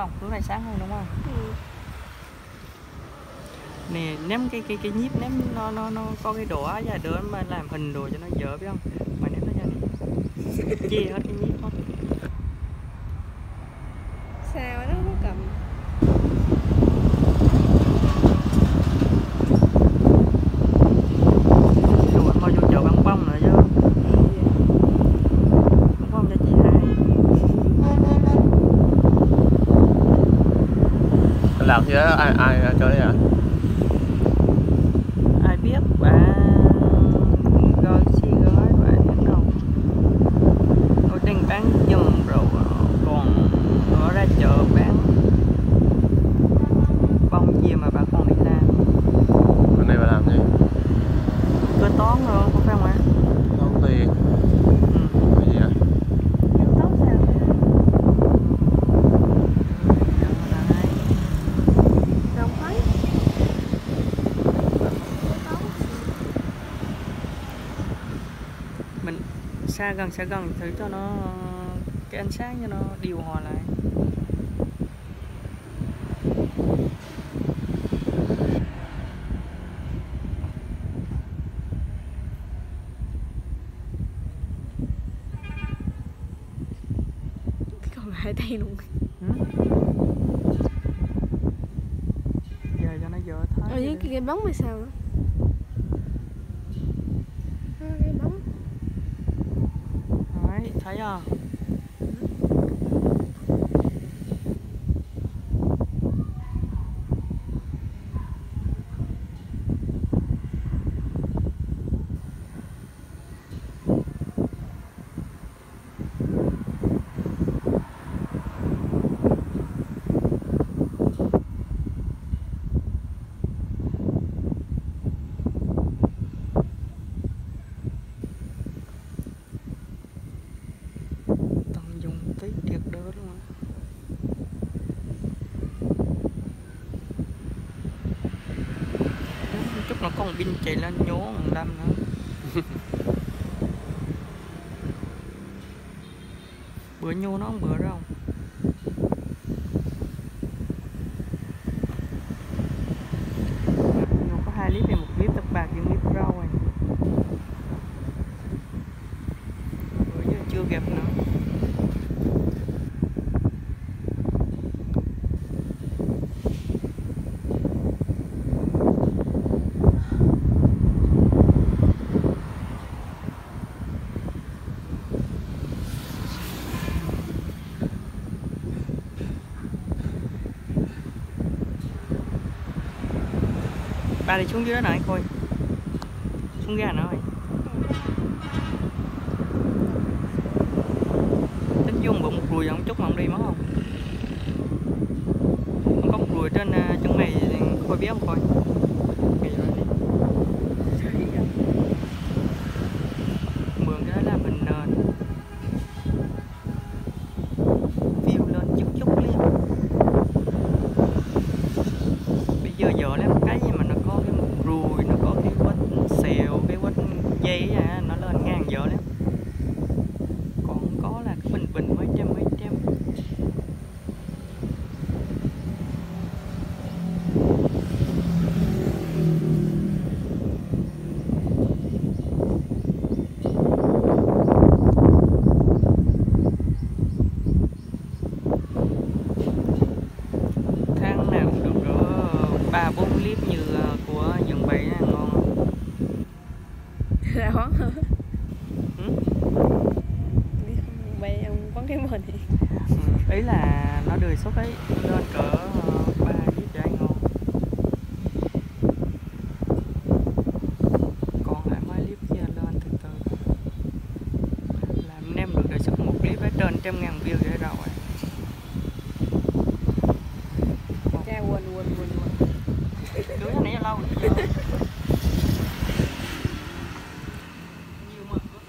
không? Hướng này sáng hơn đúng không? Ừ. nè ném cái cái cái nhíp ném nó nó nó có cái độ dài đỡ mà làm hình đồ cho nó dở biết không? Mà ném nó ra này chia hết cái nhíp hết sao nó nó cầm đồ anh thôi vô chợ băng bông nữa chứ băng bông cho chị hai làm chứ ai ai cho đấy à ai biết bà gói chi gói bà những đâu ở trên bán dùm rồi còn ở ra chợ bán bông gì mà bà còn đi làm bên này bà làm gì cơ toán rồi không phải không ạ không tiền ừ. cái gì à Em tóc sao Đấy. rồng phấn tóc mình xa gần xa gần thử cho nó cái ánh sáng cho nó điều hòa lại. Còn hai tay luôn. Ừ? giờ cho nó dở ở thái dưới cái, cái bóng hay sao nữa à, cái bóng Đấy, nó còn pin chạy lên nhố một năm nữa bữa nhô nó không bữa đâu. Nhô có hai clip này một clip tập bạc với clip rau này bữa giờ chưa gặp nữa ba đi xuống dưới đó này coi xuống gà nó rồi tính vô bụng một rùi không chút mà không đi mất không? Không có một rùi trên à, chân mày coi biết không coi Kỳ rồi đi. mượn cái đó làm hình nền view lên chút chút liền bây giờ giờ lấy một cái gì mà nó có cái mục ruồi nó có cái quách xèo cái quách dây à nó lên ngang dở lắm. Còn có là bình bình mấy trăm mấy trăm tháng nào cũng được ờ, ba bốn clip như ờ, của dừng bảy này ngon không? là hoáng hơn Ừ? bay lên thì Ừ, ý là nó đưa xuất ấy. Lên cỡ ờ, ba clip cho anh ngon còn lại mấy clip kia lên từ từ. Làm nem được đề xuất một clip ở trên trăm ngàn view vậy rồi